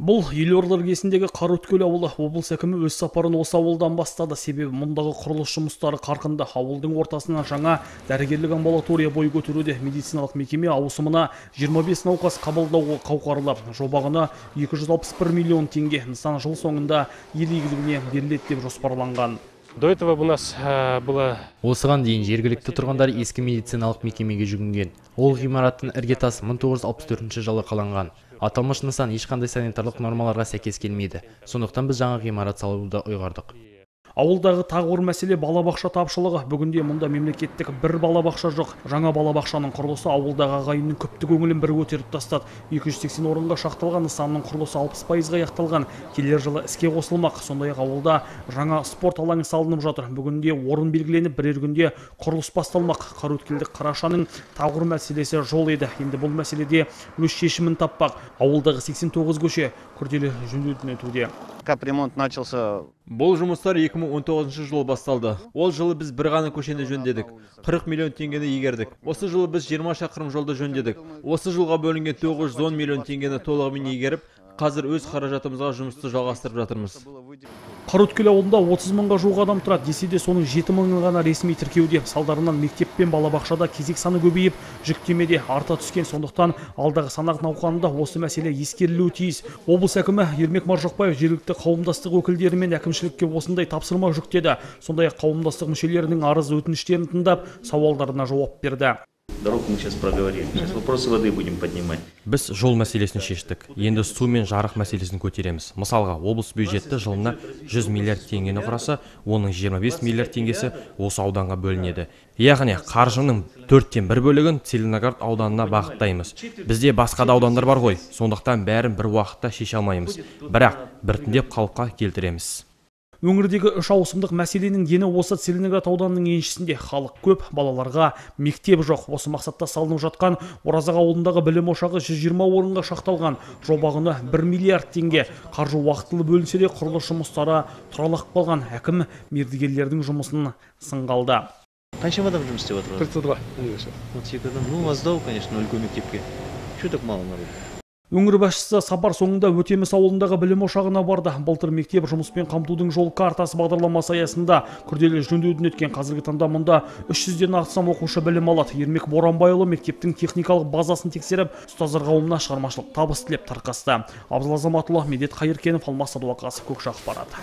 бұл елорда іргесіндегі қараөткел ауылы облыс әкімі өз сапарын осы ауылдан бастады. Себебі мұндағы құрылыс жұмыстары қарқынды. Ауылдың ортасынан жаңа дәрігерлік амбулатория бой көтеруде медициналық мекеме ауысымына 25 науқас қабылдауға қауқарлы жоба құны 261 миллион теңге. Нысан жыл соңында ел игілігіне беріледі деп жоспарланған. До этого у нас э, было осыған дейін жергілікті тұрғындар ескі медициналық мекемеге жүгінген. Ол ғимараттың іргетасы 1964 жылы қаланған. Аталмыш нысан ешқандай санитарлық нормаларға сәйкес келмейді. Сондықтан біз жаңа ғимарат салуды ұйғардық. Ауылдағы тағы бір мәселе балабақша тапшылығы. Бүгінде мұнда мемлекеттік бір балабақша жоқ. Жаңа балабақшаның құрылысы ауылдағы ағайынның күпті көңілін бір көтеріп тастады. 280 орынға шақталған нысанның құрылысы 60 пайызға аяқталған. Келер жылы іске қосылмақ. Сондай ақ ауылда жаңа спорт алаңы салынып жатыр. Бүгінде орын белгіленіп бірер күнде құрылыс басталмақ. Қараөткелдік қарашаның тағы бір мәселесі жол еді. Енді бұл мәселеде өз шешімін таппақ. Ауылдағы 89 көше күрделі жөндеуден өтуде. Капремонт начался бұл жұмыстар 2019 жылы басталды. Ол жылы біз бір ғана көшені жөндедік. 40 миллион теңгені игердік. Осы жылы біз 20 шақырым жолды жөндедік. Осы жылға бөлінген 910 миллион теңгені толығымен игеріп қазір өз қаражатымызға жұмысты жалғастырып жатырмыз. Қараөткел ауылында 30 мыңға жуық адам тұрады. Десе де соның 7 мыңы ғана ресми тіркеуде. Салдарынан мектеп пен балабақшада кезек саны көбейіп жүктеме де арта түскен. Сондықтан алдағы санақ науқанында осы мәселе ескерілуі тиіс. Облыс әкімі ермек маржықпаев жергілікті қауымдастық өкілдері мен әкімшілікке осындай тапсырма жүктеді. Сондай ақ қауымдастық мүшелерінің арыз өтініштерін тыңдап сауалдарына жауап берді. Дорогу мы сейчас проговорили. Сейчас вопросы воды будем поднимать. біз жол мәселесін шештік. Енді су мен жарық мәселесін көтереміз. Мысалға облыс бюджеті жылына 100 миллиард теңгені құраса оның 25 миллиард теңгесі осы ауданға бөлінеді. Яғни қаржының төрттен бір бөлігін целиноград ауданына бағыттаймыз. Бізде басқа да аудандар бар ғой. сондықтан бәрін бір уақытта шеше алмаймыз. Бірақ біртіндеп қалыпқа келтіреміз. Өңірдегі үш ауысымдық мәселенің дені осы целиноград ауданының еншісінде халық көп балаларға мектеп жоқ осы мақсатта салынып жатқан оразақ ауылындағы білім ошағы 120 орынға шақталған жоба құны 1 миллиард теңге қаржы уақытылы бөлінсе де құрылыс жұмыстары тұралап қалған әкім мердігерлердің жұмысын сынға алды Қанша адам жұмыс істеп жатыр? 32 32 адам. Ну, аздау, конечно, үлкен мектепке. Что так мало народу? Өңір басшысы сапар соңында өтеміс ауылындағы білім ошағына барды. Былтыр мектеп жұмыспен қамтудың жол картасы бағдарламасы аясында күрделі жөндеуден өткен қазіргі таңда мұнда 300-ден астам оқушы білім алады. Ермек боранбайұлы мектептің техникалық базасын тексеріп ұстаздар қауымына шығармашылық табыс тілеп тарқасты. Абзал азаматұлы медет қайыркенов алмас садуақасов көкші ақпарат